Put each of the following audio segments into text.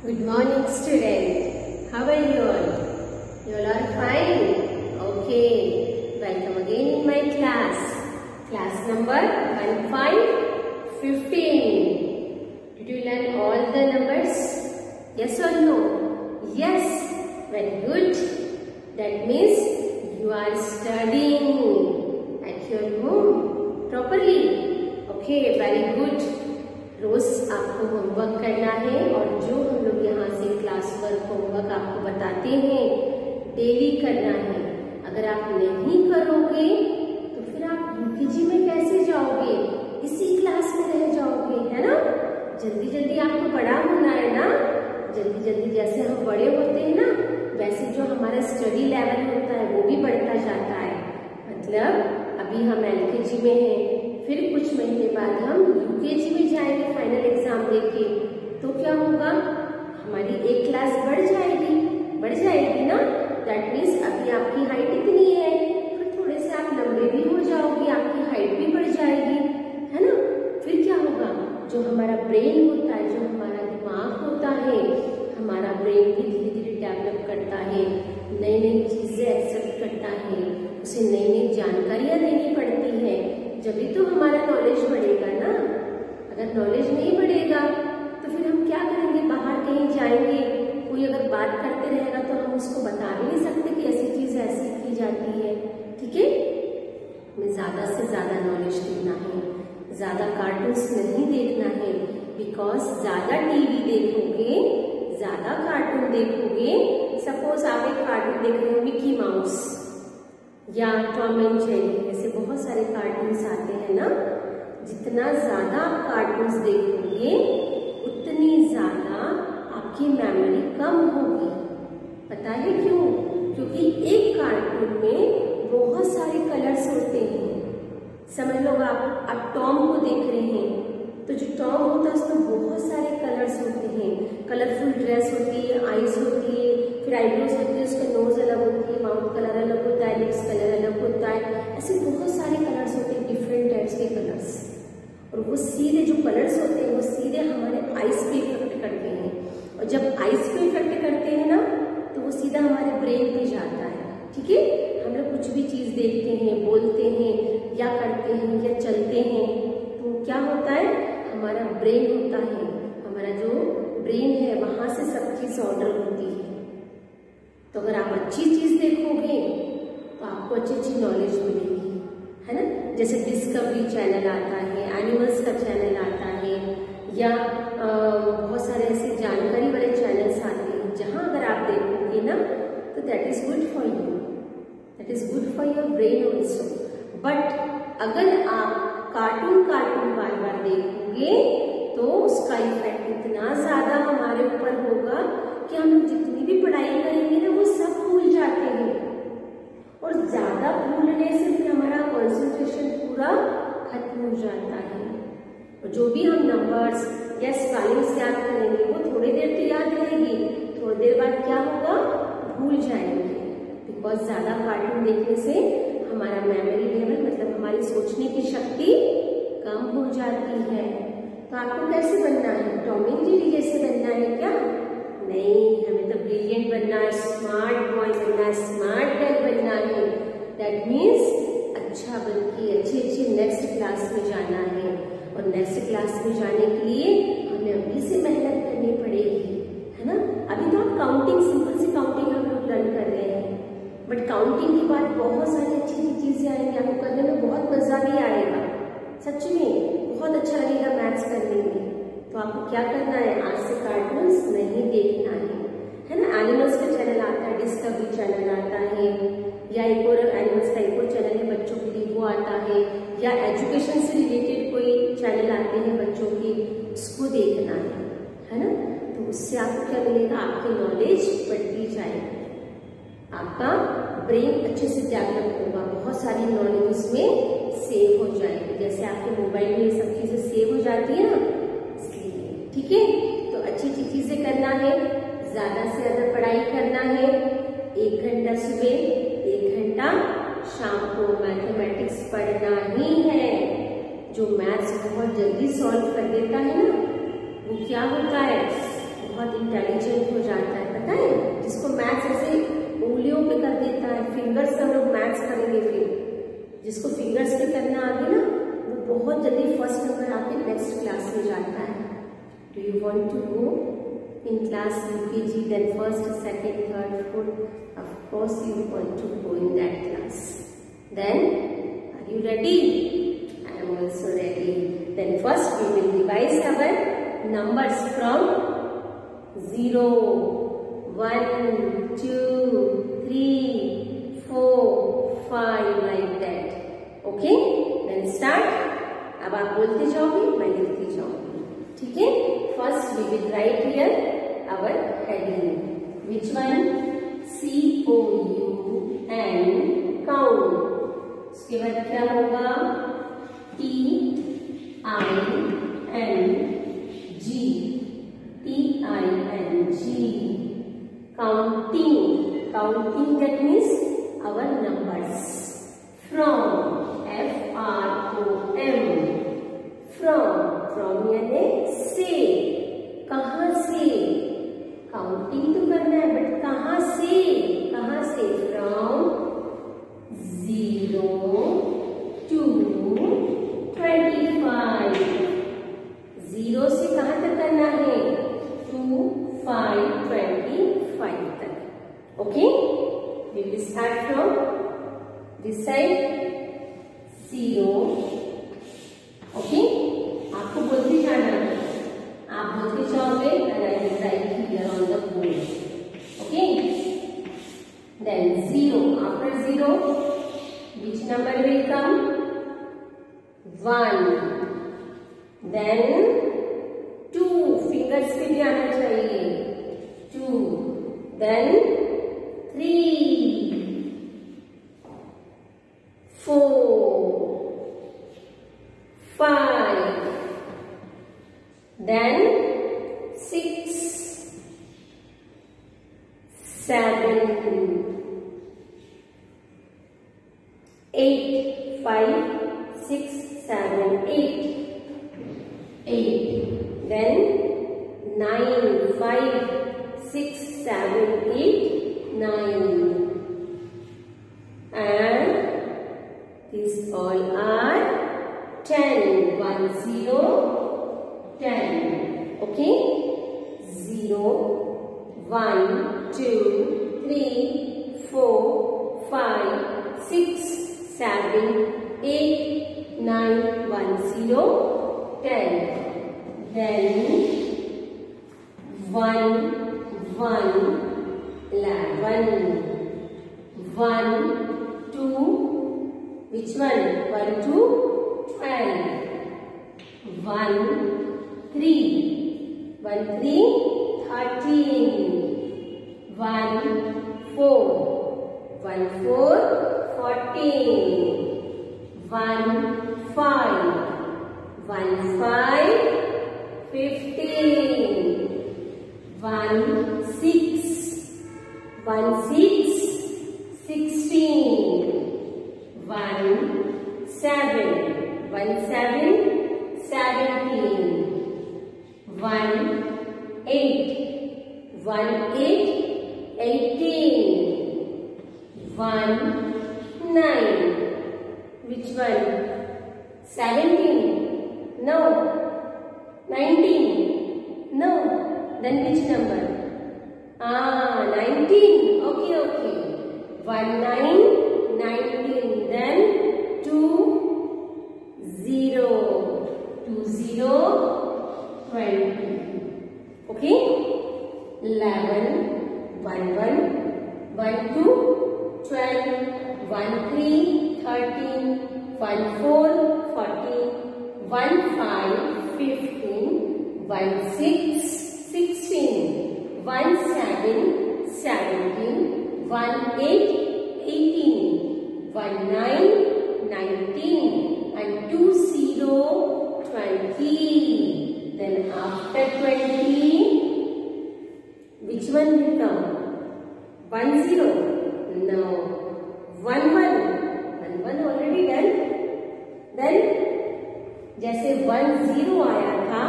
Good morning, student. How are you all? You all are fine? Okay. Welcome again in my class. Class number 1515. Did you learn all the numbers? Yes or no? Yes. Very good. That means you are studying at your home properly. Okay, very good. रोज आपको homework करना है और जो हम लोग यहाँ से class work homework आपको बताते हैं डेली करना है। अगर आप नहीं करोगे तो फिर आप यूकेजी में कैसे जाओगे? इसी क्लास में रह जाओगे, है ना? जल्दी जल्दी आपको बड़ा होना है ना? जल्दी जल्दी जैसे हम बड़े होते हैं ना, वैसे जो हमारा स्टडी लेवल होता है, वो भी बढ़ता जाता है। मतलब अभी हम एलकेजी में हैं फिर कुछ महीने बाद हम यूकेजी में जाएँगे फाइनल एग्ज़ाम देके तो क्या होगा? हमारी एक क्लास बढ़ जाएगी। बढ़ जाएगी ना? दैट मीन्स अभी आपकी हाइट इतनी है फिर थोड़े से आप लंबे भी हो जाओगे आपकी हाइट भी बढ़ जाएगी है ना फिर क्या होगा जो हमारा ब्रेन होता है जो हमारा दिमाग होता है हमारा ब्रेन भी धीरे धीरे डेवलप करता है नई नई चीज़ें एक्सेप्ट करता है उसे नई नई जानकारियाँ देनी पड़ती है जब तो हमारा नॉलेज बढ़ेगा ना अगर नॉलेज नहीं बढ़ेगा तो फिर हम क्या करेंगे बाहर कहीं जाएँगे कोई अगर बात करते रहेगा तो हम उसको बता भी नहीं सकते कि ऐसी चीज़ ऐसी की जाती है ठीक है हमें ज़्यादा से ज़्यादा नॉलेज देना है ज़्यादा कार्टून्स नहीं देखना है। बिकॉज़ ज़्यादा टीवी देखोगे, ज़्यादा कार्टून देखोगे सपोज़ आप एक कार्टून देख रहे हो मिकी माउस या टॉम एंड जेरी ऐसे बहुत सारे कार्टून्स आते हैं ना। जितना ज़्यादा आप कार्टून्स देखोगे, उतनी ज़्यादा आपकी मेमोरी कम होगी। पता है क्यों? क्योंकि एक कार्टून में बहुत सारे कलर्स होते हैं। समझ लो आप आप टॉम को देख रहे हैं। तो जो टॉम होता है, उसमें बहुत सारे कलर्स होते हैं। कलरफुल ड्रेस होती है आईज होती है, फिर आईब्रोज होती है, उसका नोज़ अलग होती है माउथ कलर अलग होता है लिप्स कलर अलग होता है। ऐसे बहुत सारे कलर्स होते हैं डिफरेंट टाइप्स के कलर्स और वो सीधे जो कलर्स होते हैं वो सीधे हमारे आइस पे इफ़ेक्ट करते हैं और जब आइस पे इफ़ेक्ट करते हैं ना तो वो सीधा हमारे ब्रेन पे जाता है ठीक है हम लोग कुछ भी चीज़ देखते हैं बोलते हैं या करते हैं या चलते हैं तो क्या होता है हमारा ब्रेन होता है हमारा जो ब्रेन है वहाँ से सब चीज़ ऑर्डर होती है। तो अगर आप अच्छी चीज़ देखोगे तो आपको अच्छी अच्छी नॉलेज मिलेगी, है ना? जैसे डिस्कवरी चैनल आता है एनिमल्स का चैनल आता है, या बहुत सारे ऐसे जानकारी वाले चैनल्स आते हैं, जहाँ अगर आप देखोगे ना तो that is good for you that is good for your brain also but अगर आप कार्टून कार्टून बार बार देखोगे तो उसका इफ़ेक्ट इतना ज़्यादा हमारे ऊपर होगा कि हम जितनी भी पढ़ाई करेंगे ना, वो सब भूल जाते हैं। और ज़्यादा भूलने से फिर हमारा कॉन्सेंट्रेशन पूरा खत्म हो जाता है। और जो भी हम नंबर्स या स्पेलिंग्स याद करेंगे, वो थोड़ी देर तो याद रहेगी। थोड़ी देर बाद क्या होगा? भूल जाएँगे। बिकॉज़ ज़्यादा कार्टून देखने से हमारा मेमोरी लेवल मतलब हमारी सोचने की शक्ति कम हो जाती है। तो आपको कैसे बनना है? जेरी जैसे बनना है क्या? नहीं, हमें तो ब्रिलियंट बनना है स्मार्ट बॉय बनना है स्मार्ट गर्ल बनना है। दैट मीन्स अच्छा बन के अच्छी अच्छी नेक्स्ट क्लास में जाना है। और नेक्स्ट क्लास में जाने के लिए हमें अभी से मेहनत करनी पड़ेगी, है ना? अभी तो आप काउंटिंग सिंपल सी काउंटिंग हम लोग लर्न कर रहे हैं। बट काउंटिंग के बाद बहुत सारी अच्छी अच्छी चीज़ें आएँगी, आपको करने में बहुत मज़ा भी आएगा। सच में, बहुत अच्छा लगेगा मैथ्स करने में। तो आपको क्या करना है? आज से कार्टून्स नहीं देखना है। है ना? एनिमल्स का चैनल आता है डिस्कवरी चैनल आता है, या एक और एनिमल्स का एक और चैनल है, बच्चों के लिए वो आता है, या एजुकेशन से रिलेटेड कोई चैनल आते हैं बच्चों की, उसको देखना है। है ना? तो उससे आपको क्या मिलेगा? आपकी नॉलेज बढ़ती जाएगी। आपका ब्रेन अच्छे से डेवलप होगा। बहुत सारी नॉलेज उसमें सेव हो जाएगी। जैसे आपके मोबाइल में ये सब चीज़ें सेव हो जाती है ना ठीक है? तो अच्छी अच्छी चीज़ें करना है, ज़्यादा से ज़्यादा पढ़ाई करना है, एक घंटा सुबह, एक घंटा शाम को मैथमेटिक्स पढ़ना ही है। जो मैथ्स बहुत जल्दी सॉल्व कर देता है ना, वो क्या होता है? बहुत इंटेलिजेंट हो जाता है, पता है? जिसको मैथ्स ऐसे उंगलियों पे कर देता है फिंगर्स हम लोग मैथ्स करेंगे फिर। जिसको फिंगर्स पे करना आगे ना, वो बहुत जल्दी फ़र्स्ट नंबर आके नेक्स्ट क्लास में जाता है। Do you want to go in class UKG, then first, second, third, fourth. Of course, you want to go in that class. Then, are you ready? I am also ready. Then first, we will revise our numbers from 0, 1, 2, 3, 4, 5 like that. Okay? Then start. अब आप बोलते जाओगे मैं लिखती जाऊँगी ठीक है first we will write here our heading which one C O U N count उसके बाद क्या होगा? T I N G T I N G counting counting that means our numbers from F R O M from from यानी से कहा से? Counting तो करना है बट कहा से? कहा से? From zero seven, eight, five, six, seven, eight, eight. Then nine, five, six, seven, eight, nine. And these all are ten. One zero, ten. Okay? Zero, one, two, three, four, five, six, seven, eight, nine, one, zero, ten. Then one, one, eleven. One, two, which one? One, two, twelve. One, three. One, three, thirteen. One, four. One, four, fourteen. One, five. One, five, fifteen. One, six. One, six, 17 no 19 no then which number ah 19 okay okay 1 9 19 then 2 0 2 0 20 okay 11 1 1 1 2 12 1 3 13 1 4 1, 5, 15, 1, 6, 16, 1, 7, 17, 1, 8, 18, 1, 9, 19, and 2, 0, 20. Then after 20, which one will come? 1, 0? No. 1, 1. 1, 1 already done. Then जैसे one zero आया था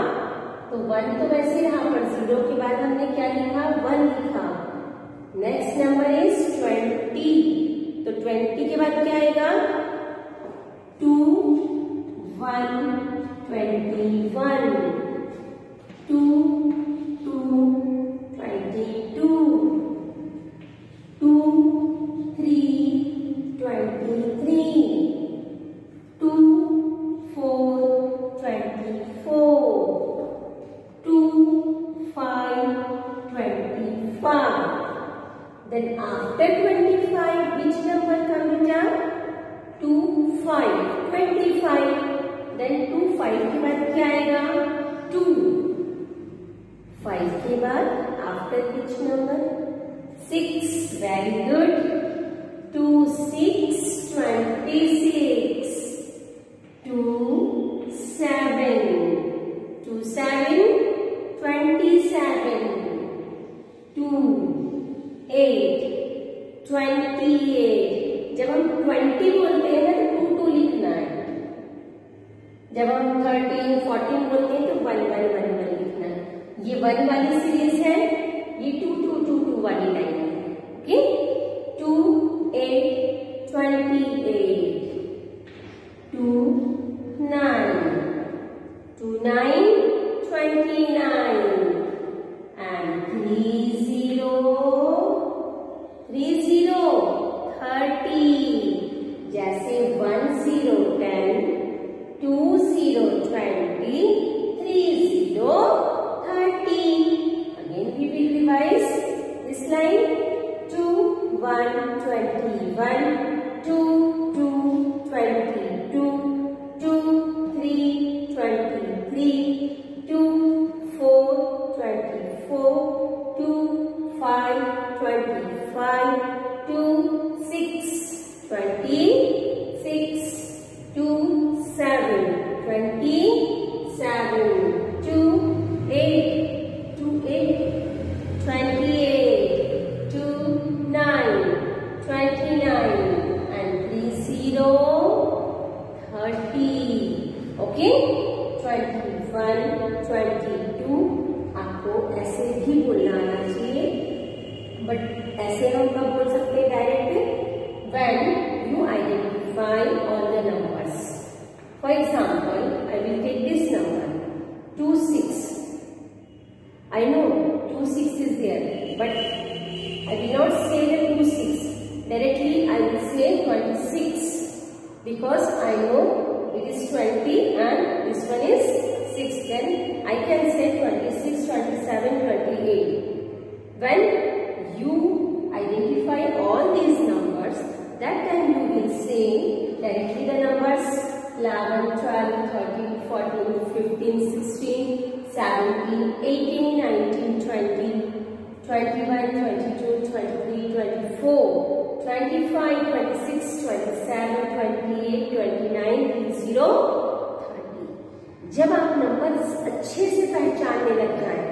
तो one तो वैसे रहा, पर zero के बाद हमने क्या लिखा? वन लिखा। नेक्स्ट नंबर इज़ ट्वेंटी तो ट्वेंटी के बाद क्या आएगा? Two one twenty one 25 then 2 5 के बाद क्या आएगा? 2 5 के बाद after which number? 6 very good. 2 6 26 2 7 2 7 27 2 eight twenty eight जब हम ट्वेंटी बोलते टू टू है जब हम थर्टीन फोर्टीन बोलते हैं तो वन वन वन वन लिखना है। ये वन वाली सीरीज़ है, ये टू टू टू टू वाली लाइन है okay two eight twenty eight two nine two nine twenty nine and three zero three zero thirty जैसे one zero ten 20, 20, 30, 30. Again we will revise this line. 2, 1, 21, 2, 2, 20. I know oh. it is 20 and this one is 6 then I can say 26, 27, 28. When you identify all these numbers that time you will say directly the numbers. 11, 12, 13, 14, 15, 16, 17, 18, 19, 20, 21, 22, 23, 24, 25, 26, 27, 28, 29, 30, 30. जब आप numbers अच्छे से पहचानने लग जाए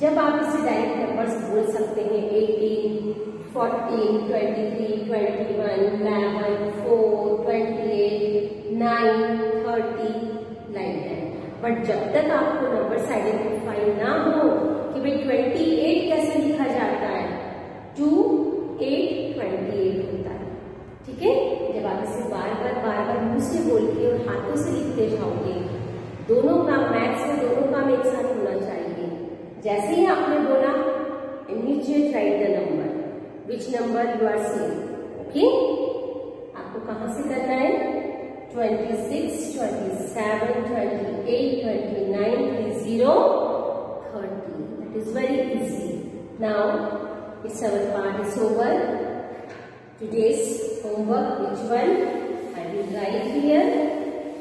जब आप इसे डायरेक्ट नंबर्स बोल सकते हैं 18, 14, 23, 21, 11, 4, 28, 9, 30, लाइक दैट बट जब तक आपको नंबर्स आइडेंटिफाई ना हो कि भाई 28 कैसे लिखा जाता है टू एट ट्वेंटी एट होता है। ठीक है? जब आप इसे बार बार बार बार मुँह से बोल के और हाथों से लिखते जाओगे दोनों काम मैथ्स में दोनों काम एक साथ होना चाहिए। जैसे ही आपने बोला immediate right the number which number you are saying okay आपको कहाँ से करना है? 26, 27, 28, 29, 30, 30. That is very easy. Now, it's our part is over. Today's homework which one? I will write here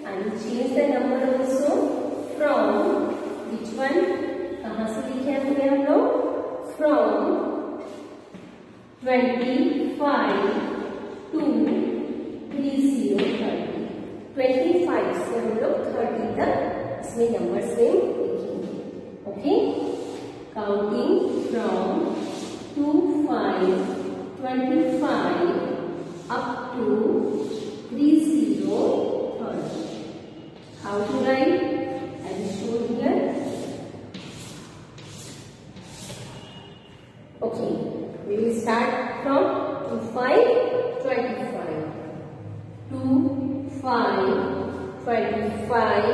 and change the number also from which one? कहाँ से लिखे हमने hum log from twenty five to three zero thirty twenty five से हम लोग thirty तक numbers में okay counting from two five 25 up to 3030. How to write? I will show here. Okay, we will start from 25, 2, 5, 25.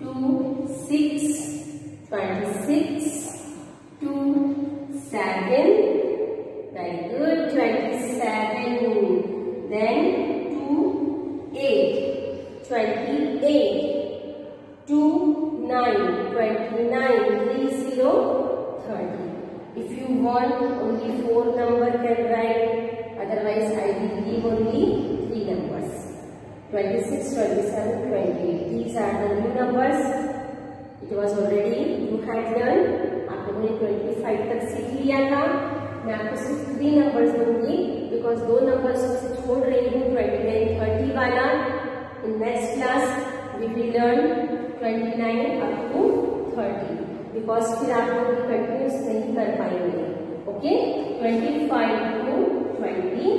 2, 6, 26. 2, 7, Very good, 27. Then 2, 8, 28. 2, 9, 29. 3, 0, 30. If you want only four number can write. Otherwise I will give only three numbers. 26, 27, 28. These are the new numbers. It was already you had learned. आप लोगों ने 25 तक सीख लिया था मैं आपको सिर्फ़ थ्री नंबर्स दूँगी बिकॉज़ दो नंबर्स से छोड़ रही हूँ 29, 30 वाला in next class we will learn 29 up to 30 because फिर आप लोग कंटिन्यूस नहीं कर पाएँगे okay twenty five to twenty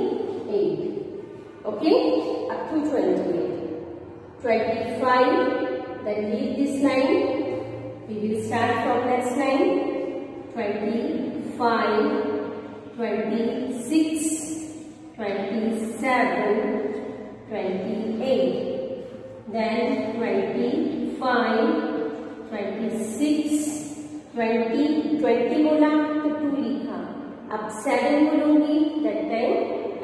eight okay up to twenty eight twenty five then leave this line. We will start from next line. 25 26 27 28 then 25 26 twenty twenty बोला तो two लिखा अब सेवन बोलूँगी that time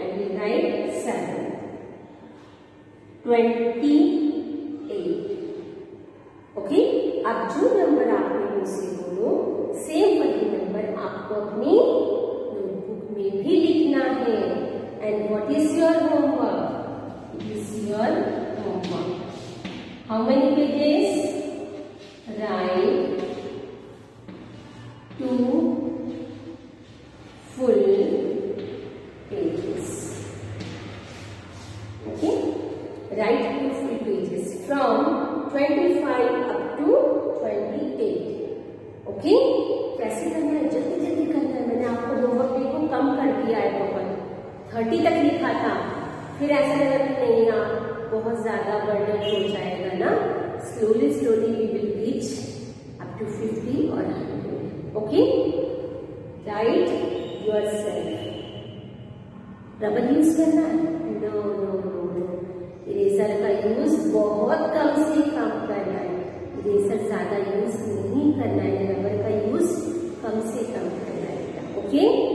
I will write seven twenty eight okay अब जो number आपने मुझसे बोलो सेम वही नंबर आपको अपनी And what is your homework? It is your homework. How many pages? Write ज़्यादा बर्डन हो जाएगा ना slowly slowly we will reach up to 50 और 100 okay diet yourself rubber use करना है? नो नो नो इरेजर का यूज़ बहुत कम से कम करना है. इरेजर ज़्यादा यूज़ नहीं करना है. रबर का यूज़ कम से कम करना है. Okay okay?